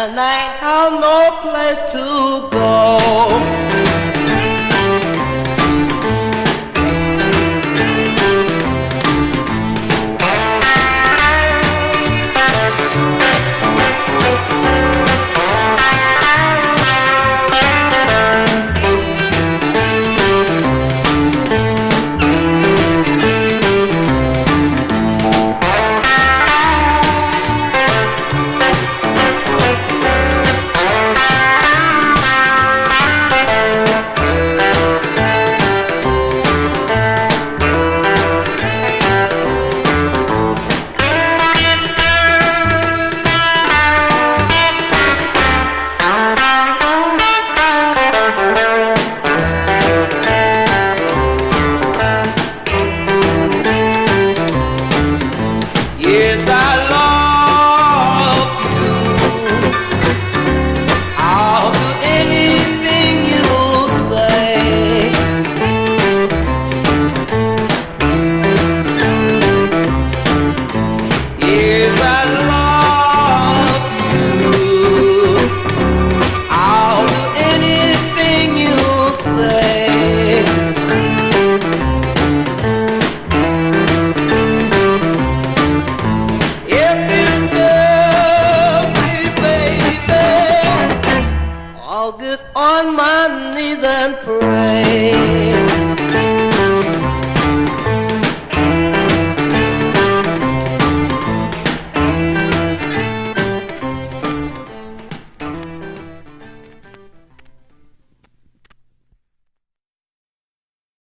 and I have no place to go. Get on my knees and pray.